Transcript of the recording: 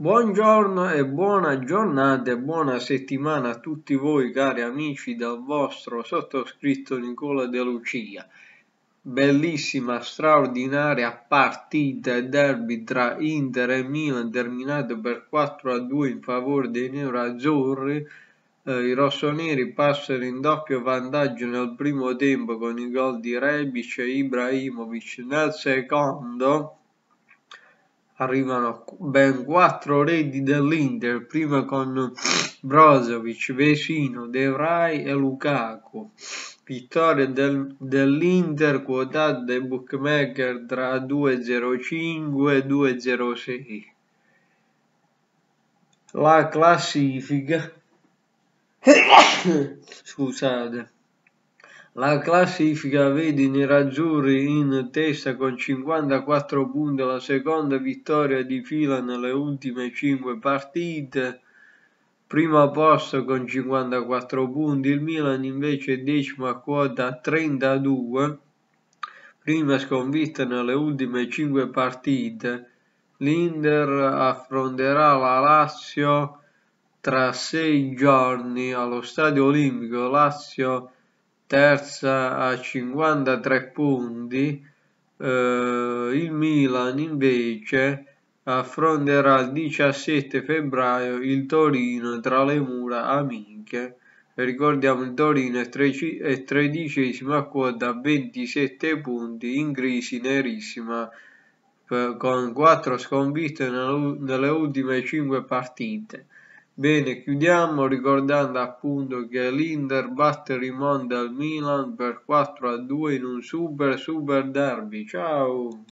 Buongiorno e buona giornata e buona settimana a tutti voi cari amici del vostro sottoscritto Nicola De Lucia. Bellissima, straordinaria partita e derby tra Inter e Milan terminato per 4 a 2 in favore dei nerazzurri. Eh, I rossoneri passano in doppio vantaggio nel primo tempo con i gol di Rebic e Ibrahimovic nel secondo arrivano ben quattro reti dell'Inter, prima con Brozovic, Vesino, De Vrij e Lukaku. Vittoria del, dell'Inter quotata dai bookmaker tra 2,05 e 2,06. La classifica scusate la classifica vede i nerazzurri in testa con 54 punti, la seconda vittoria di fila nelle ultime 5 partite. Primo posto con 54 punti, il Milan invece è decimo a quota 32, prima sconfitta nelle ultime 5 partite. L'Inter affronterà la Lazio tra 6 giorni allo Stadio Olimpico. Lazio terza a 53 punti, eh, il Milan invece affronterà il 17 febbraio il Torino tra le mura amiche. Ricordiamo il Torino è, è tredicesimo a quota 27 punti in crisi nerissima con 4 sconfitte nelle ultime 5 partite. Bene, chiudiamo ricordando appunto che l'Inter batte rimonta al Milan per 4 a 2 in un super super derby. Ciao!